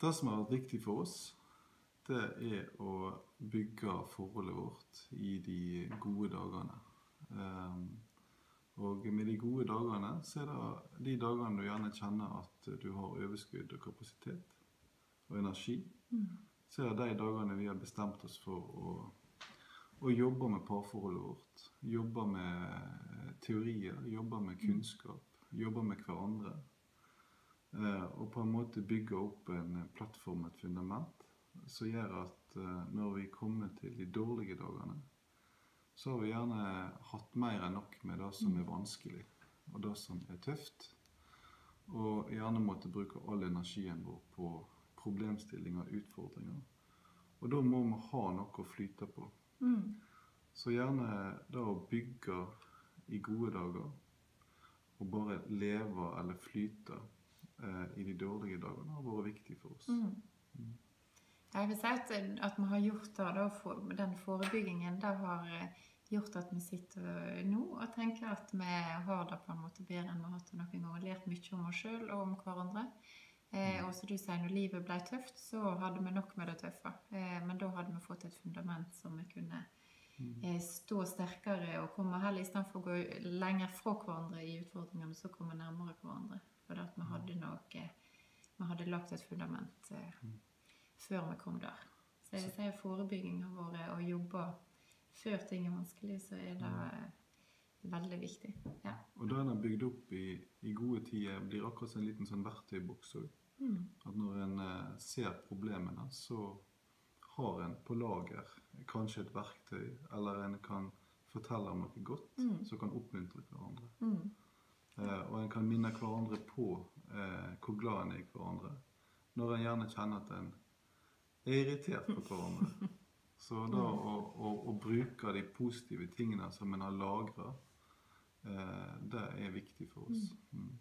Det som har vært viktig for oss, det er å bygge forholdet vårt i de gode dagene. Um, og med de gode dagene så er det de dagene du gjerne kjenner at du har overskudd og kapasitet og energi. Så er det de dagene vi har bestemt oss for å, å jobbe med parforholdet vårt. Jobbe med teorier, jobbe med kunnskap, jobbe med hverandre. Eh, og på en måte bygge opp en plattform, et fundament, som gjør at eh, når vi kommer til de dårlige dagene, så har vi gjerne hatt mer enn nok med det som er vanskelig, og det som er tøft. Og gjerne måtte bruke all energien vår på problemstillinger og utfordringer. Og da må vi ha noe å flyte på. Så gjerne det å bygge i gode dager, og bare leve eller flyte eh, i de dårlige dagene, har vært viktig for oss. Jeg vil si at, at vi har gjort det, da, for, den forebyggingen, det har eh, gjort at vi sitter nå og tenker at vi har det på en måte bedre enn vi har hatt det noen gang. Lært mye om oss sjøl og om hverandre. Eh, og som du sier, når livet ble tøft, så hadde vi nok med det tøffe. Eh, men da hadde vi fått et fundament som vi kunne eh, stå sterkere og komme heller istedenfor å gå lenger fra hverandre i utfordringene, så komme nærmere hverandre. For at vi hadde noe Vi hadde lagt et fundament eh, før vi kom der. Så jeg sier si forebygging har vært å jobbe før ting er vanskelig, så er det eh, veldig viktig. Ja. Og da en er bygd opp i, i gode tider, blir akkurat en liten sånn verktøyboks òg. At når en eh, ser problemene, så har en på lager kanskje et verktøy, eller en kan fortelle om noe godt som kan oppmuntre hverandre. Eh, og en kan minne hverandre på eh, hvor glad en er i hverandre. Når en gjerne kjenner at en er irritert på hverandre. Så da å, å, å bruke de positive tingene som en har lagra, eh, det er viktig for oss. Mm.